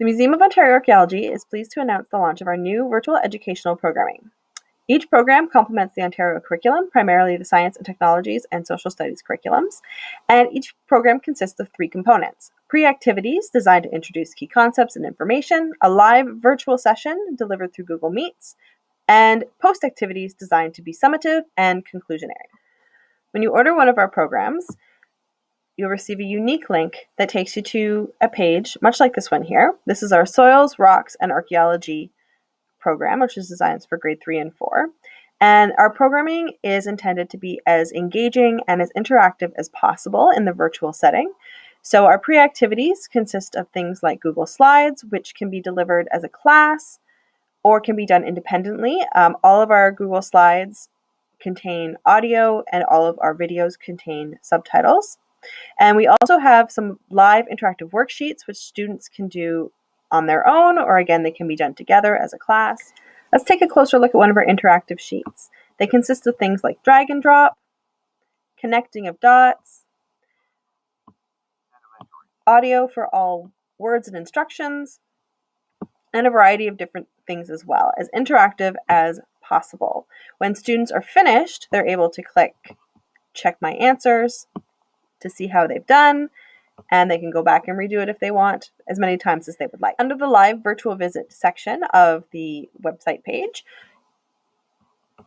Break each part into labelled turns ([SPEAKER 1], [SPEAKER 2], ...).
[SPEAKER 1] The Museum of Ontario Archaeology is pleased to announce the launch of our new virtual educational programming. Each program complements the Ontario curriculum, primarily the science and technologies and social studies curriculums, and each program consists of three components pre activities designed to introduce key concepts and information, a live virtual session delivered through Google Meets, and post activities designed to be summative and conclusionary. When you order one of our programs, you'll receive a unique link that takes you to a page, much like this one here. This is our Soils, Rocks, and Archaeology program, which is designed for grade three and four. And our programming is intended to be as engaging and as interactive as possible in the virtual setting. So, our pre activities consist of things like Google Slides, which can be delivered as a class or can be done independently. Um, all of our Google Slides contain audio, and all of our videos contain subtitles. And we also have some live interactive worksheets, which students can do on their own, or again, they can be done together as a class. Let's take a closer look at one of our interactive sheets. They consist of things like drag and drop, connecting of dots, audio for all words and instructions, and a variety of different things as well, as interactive as possible. When students are finished, they're able to click check my answers to see how they've done, and they can go back and redo it if they want as many times as they would like. Under the live virtual visit section of the website page,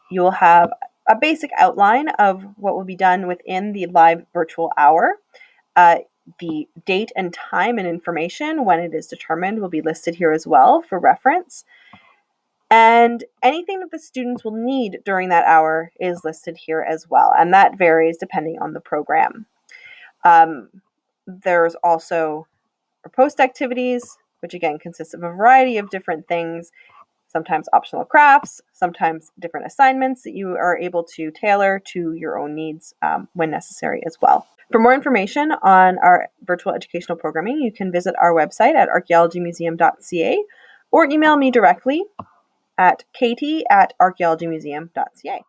[SPEAKER 1] you will have a basic outline of what will be done within the live virtual hour. Uh, the date and time and information when it is determined will be listed here as well for reference. And anything that the students will need during that hour is listed here as well, and that varies depending on the program. Um, there's also post activities, which again consists of a variety of different things, sometimes optional crafts, sometimes different assignments that you are able to tailor to your own needs um, when necessary as well. For more information on our virtual educational programming, you can visit our website at archaeologymuseum.ca or email me directly at katie at archaeologymuseum.ca.